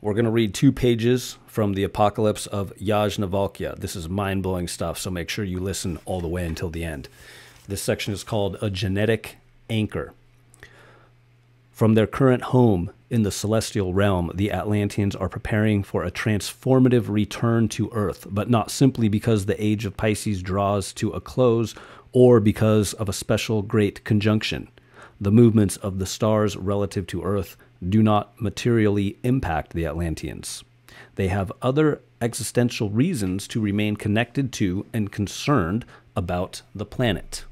We're going to read two pages from the Apocalypse of Yajnavalkya. This is mind blowing stuff, so make sure you listen all the way until the end. This section is called A Genetic Anchor. From their current home in the celestial realm, the Atlanteans are preparing for a transformative return to Earth, but not simply because the age of Pisces draws to a close or because of a special great conjunction. The movements of the stars relative to Earth do not materially impact the Atlanteans. They have other existential reasons to remain connected to and concerned about the planet.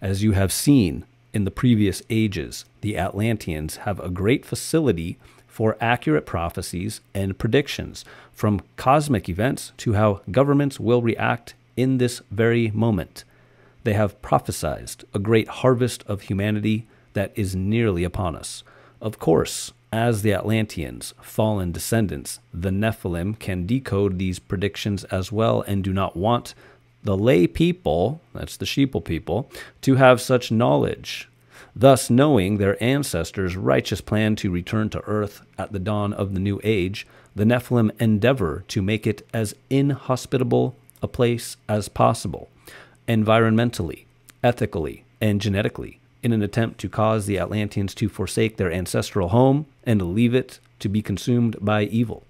As you have seen in the previous ages, the Atlanteans have a great facility for accurate prophecies and predictions, from cosmic events to how governments will react in this very moment. They have prophesied a great harvest of humanity that is nearly upon us. Of course, as the Atlanteans, fallen descendants, the Nephilim can decode these predictions as well and do not want the lay people, that's the sheeple people, to have such knowledge. Thus, knowing their ancestors' righteous plan to return to earth at the dawn of the new age, the Nephilim endeavor to make it as inhospitable a place as possible, environmentally, ethically, and genetically, in an attempt to cause the Atlanteans to forsake their ancestral home and leave it to be consumed by evil.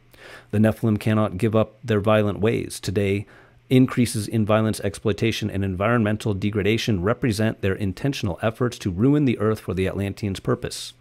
The Nephilim cannot give up their violent ways. Today, increases in violence, exploitation, and environmental degradation represent their intentional efforts to ruin the earth for the Atlanteans' purpose.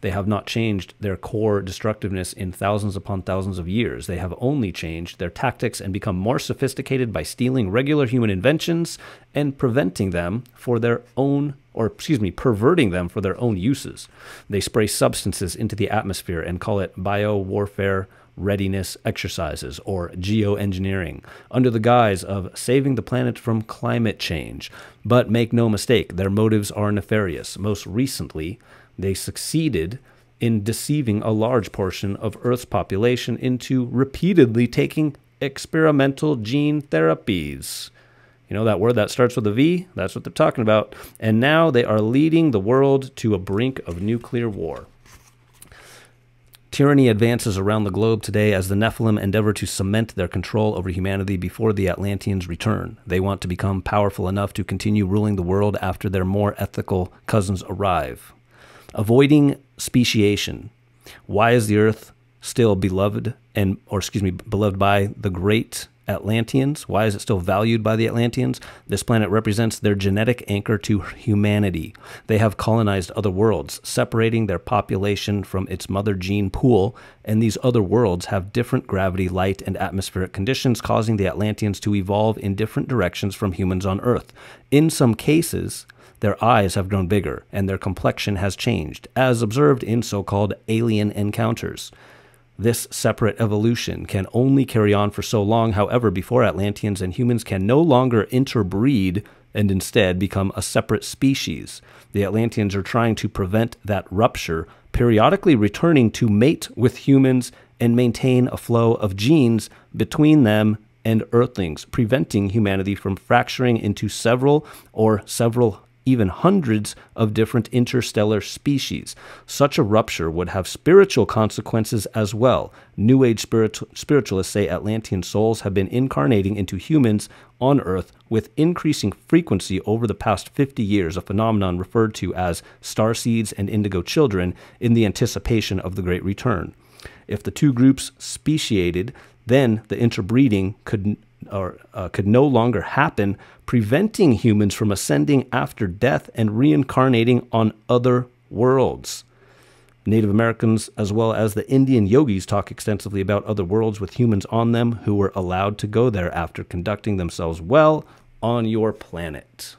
They have not changed their core destructiveness in thousands upon thousands of years. They have only changed their tactics and become more sophisticated by stealing regular human inventions and preventing them for their own, or excuse me, perverting them for their own uses. They spray substances into the atmosphere and call it bio warfare readiness exercises or geoengineering under the guise of saving the planet from climate change. But make no mistake, their motives are nefarious. Most recently, they succeeded in deceiving a large portion of Earth's population into repeatedly taking experimental gene therapies. You know that word that starts with a V? That's what they're talking about. And now they are leading the world to a brink of nuclear war. Tyranny advances around the globe today as the Nephilim endeavor to cement their control over humanity before the Atlanteans return. They want to become powerful enough to continue ruling the world after their more ethical cousins arrive. Avoiding speciation. Why is the earth still beloved and or excuse me, beloved by the great Atlanteans? Why is it still valued by the Atlanteans? This planet represents their genetic anchor to humanity. They have colonized other worlds, separating their population from its mother gene pool, and these other worlds have different gravity, light, and atmospheric conditions, causing the Atlanteans to evolve in different directions from humans on Earth. In some cases, their eyes have grown bigger, and their complexion has changed, as observed in so called alien encounters. This separate evolution can only carry on for so long, however, before Atlanteans and humans can no longer interbreed and instead become a separate species. The Atlanteans are trying to prevent that rupture, periodically returning to mate with humans and maintain a flow of genes between them and Earthlings, preventing humanity from fracturing into several or several even hundreds of different interstellar species. Such a rupture would have spiritual consequences as well. New Age spiritu- spiritualists say Atlantean souls have been incarnating into humans on Earth with increasing frequency over the past 50 years, a phenomenon referred to as star seeds and indigo children in the anticipation of the Great Return. If the two groups speciated, then the interbreeding could or uh, could no longer happen, preventing humans from ascending after death and reincarnating on other worlds. Native Americans, as well as the Indian yogis, talk extensively about other worlds with humans on them who were allowed to go there after conducting themselves well on your planet.